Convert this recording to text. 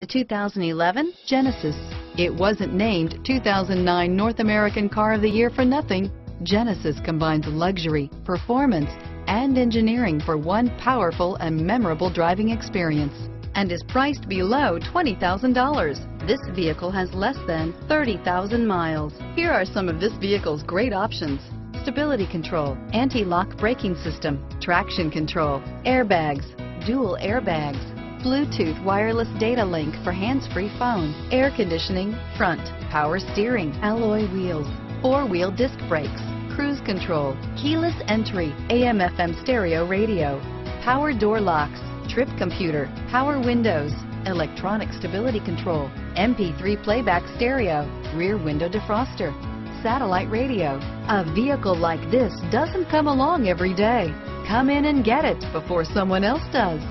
The 2011 Genesis. It wasn't named 2009 North American Car of the Year for nothing. Genesis combines luxury, performance, and engineering for one powerful and memorable driving experience and is priced below $20,000. This vehicle has less than 30,000 miles. Here are some of this vehicle's great options. Stability control, anti-lock braking system, traction control, airbags, dual airbags, Bluetooth wireless data link for hands-free phone, air conditioning, front, power steering, alloy wheels, four-wheel disc brakes, cruise control, keyless entry, AM FM stereo radio, power door locks, trip computer, power windows, electronic stability control, MP3 playback stereo, rear window defroster, satellite radio. A vehicle like this doesn't come along every day. Come in and get it before someone else does.